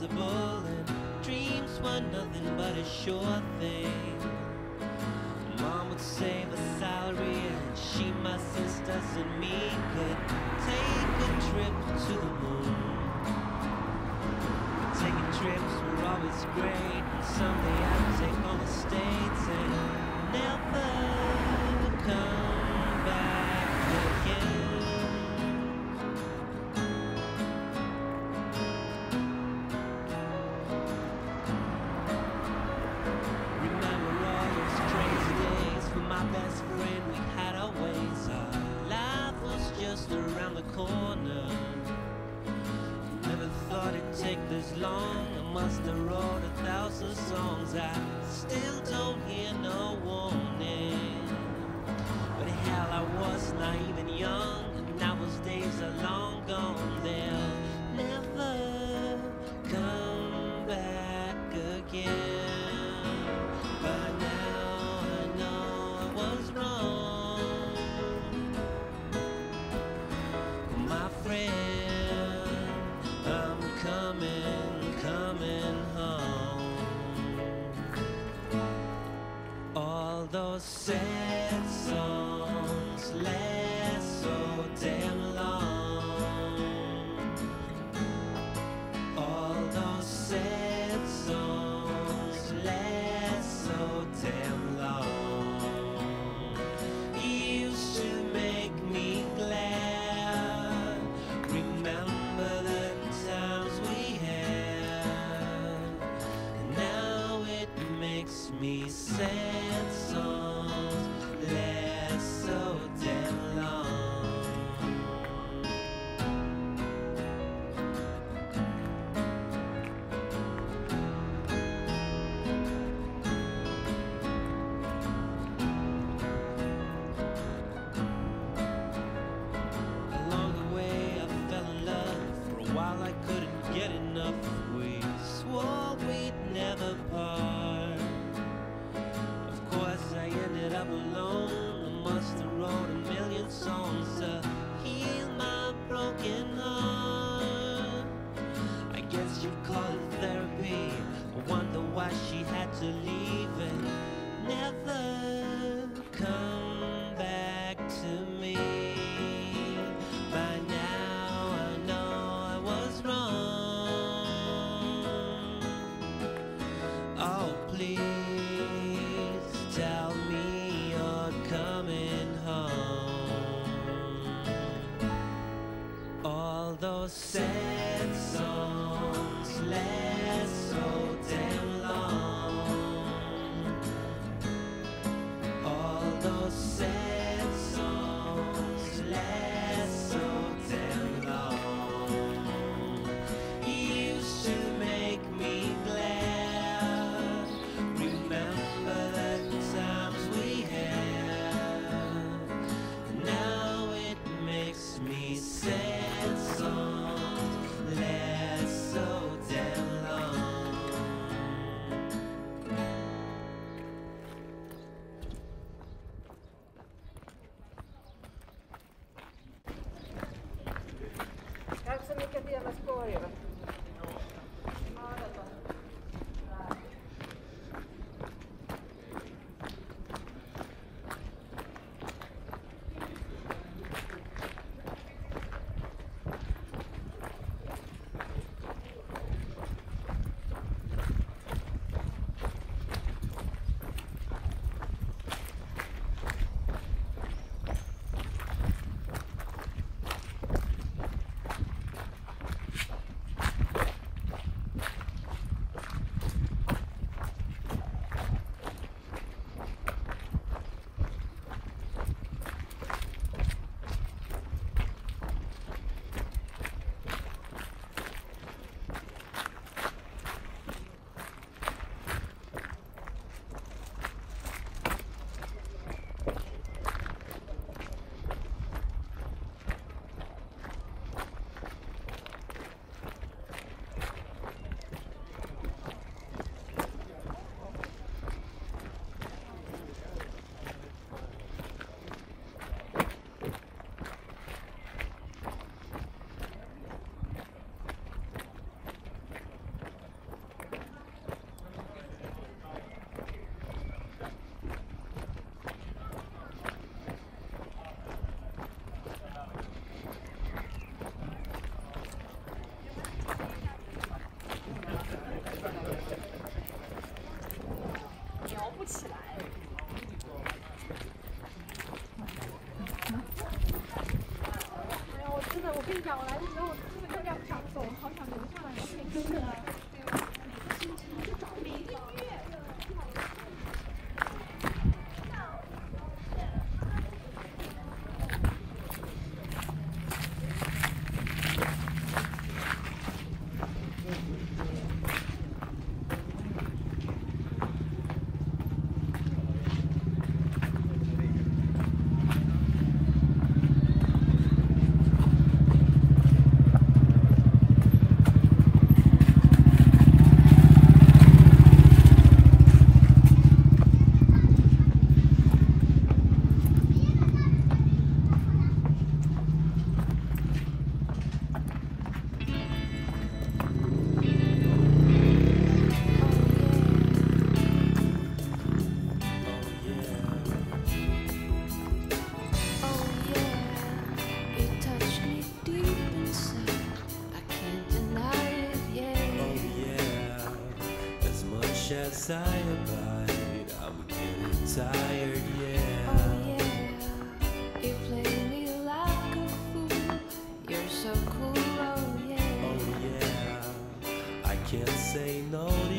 plausible and dreams were nothing but a sure thing. Mom would save a salary and she, my sisters and me could take a trip to the moon. Taking trips were always great and someday I'd take all the states and never come. long. I must have wrote a thousand songs. I still don't hear no warning. But hell, I was naive. 我来一个 can't say no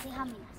Así es.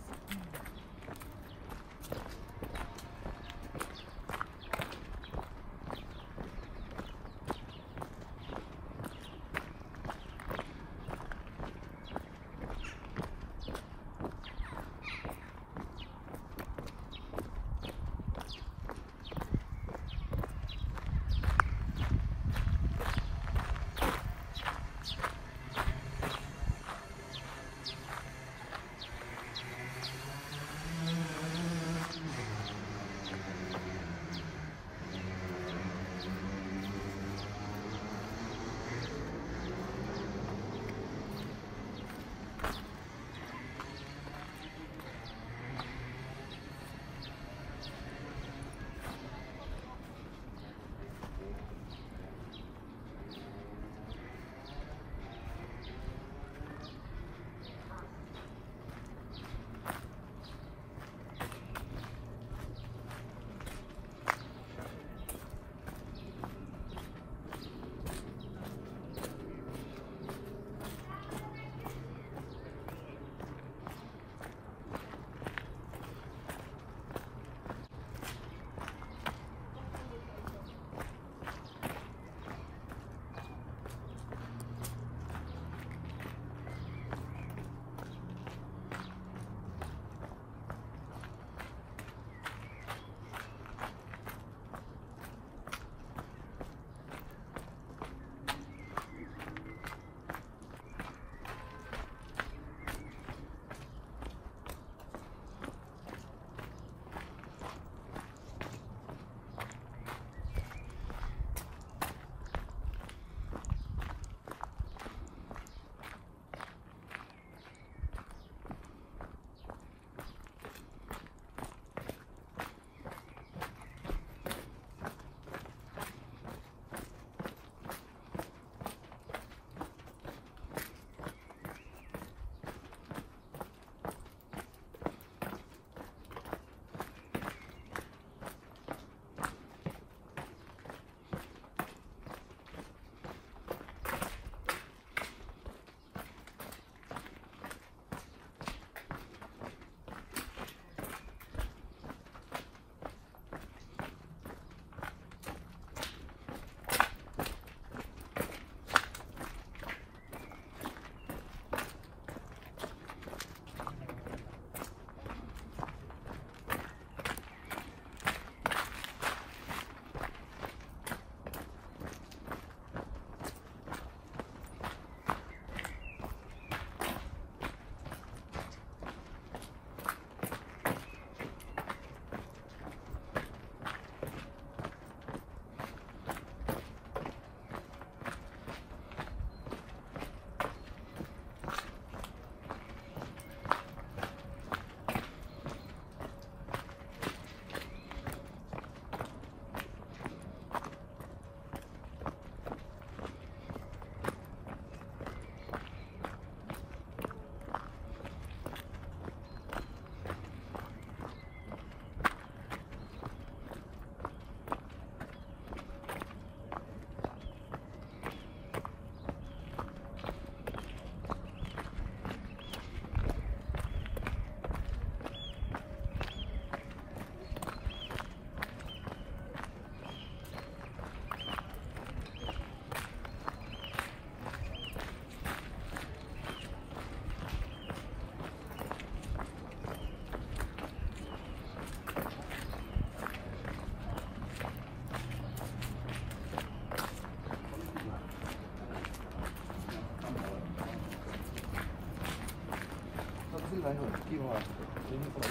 Clínico.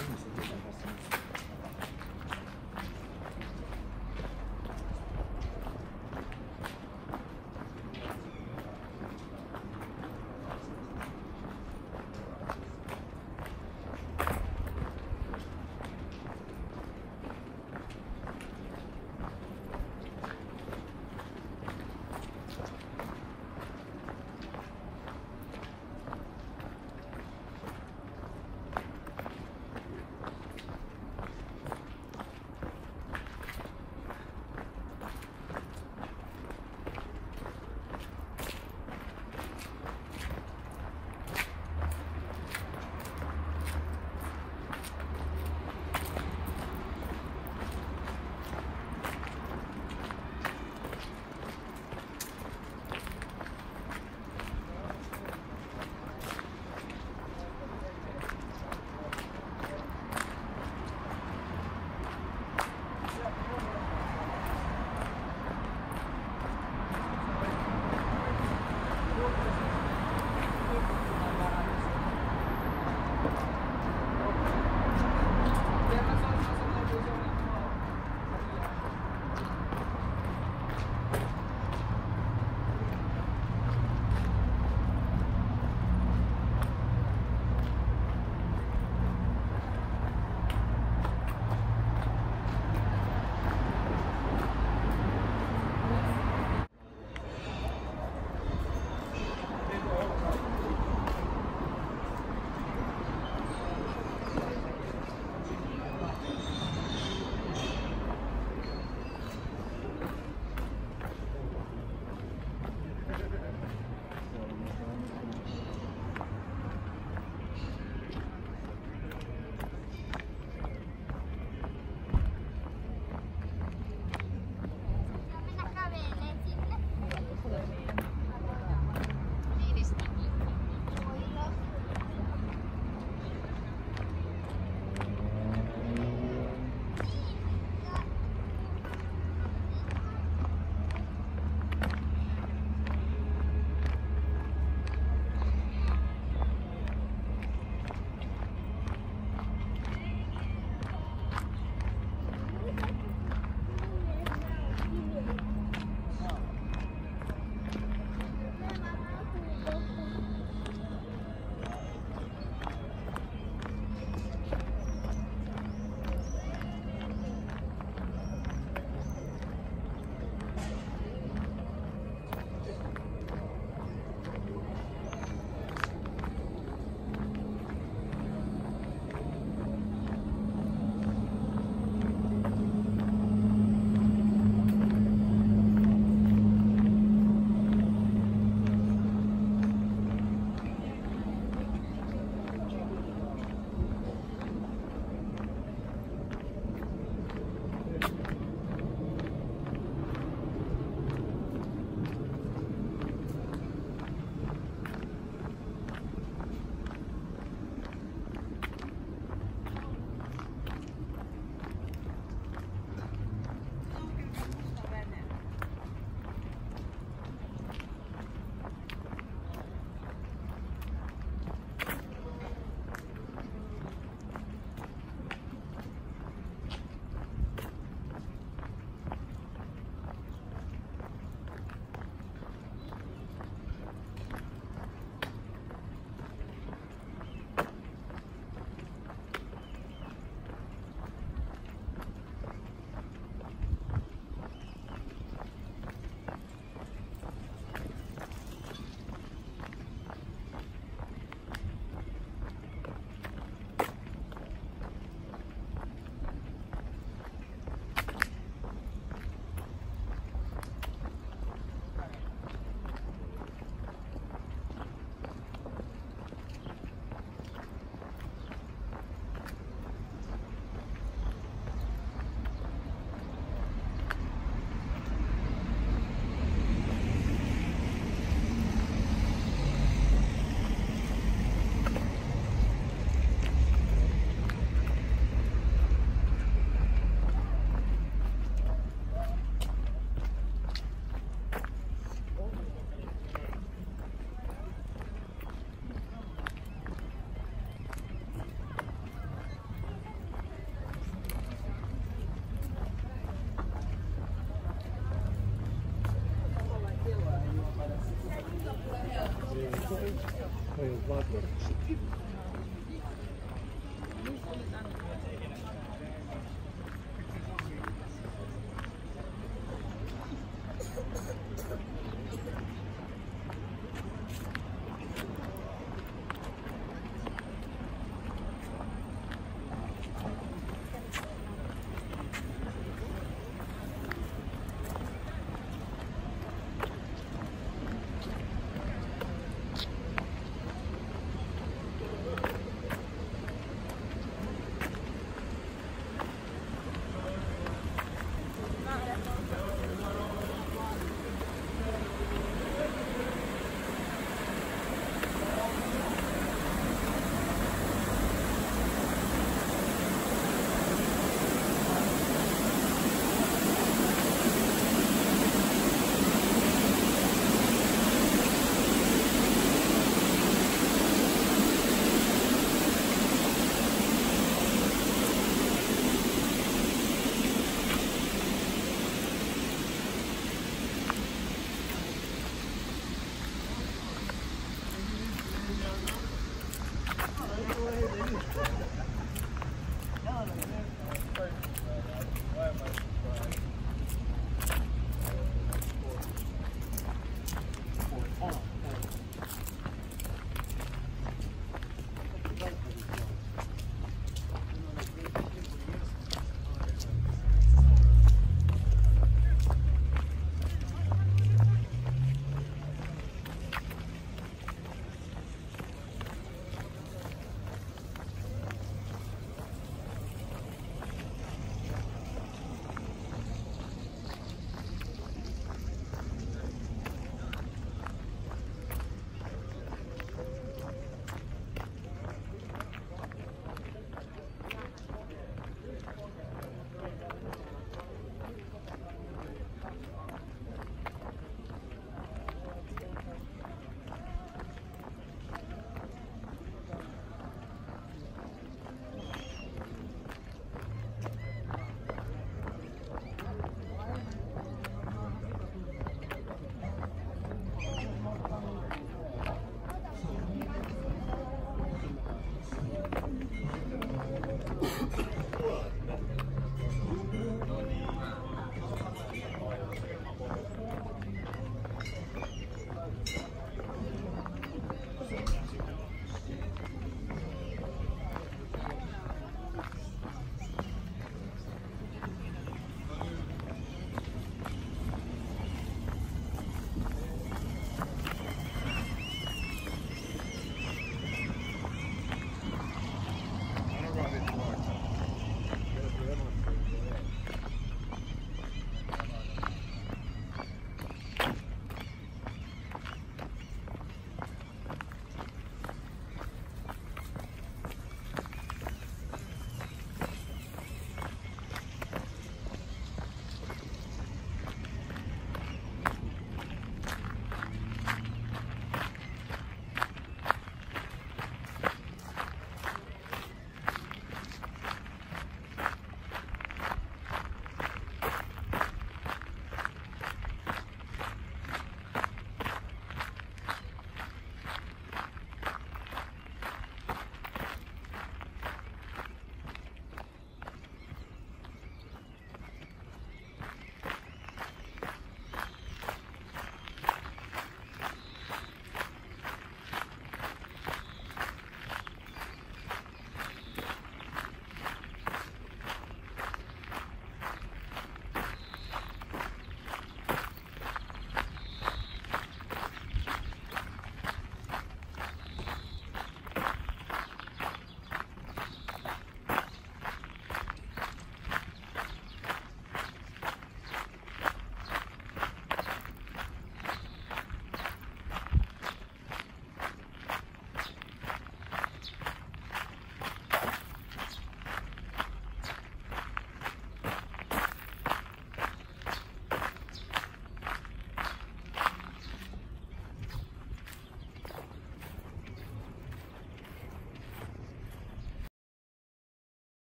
warten.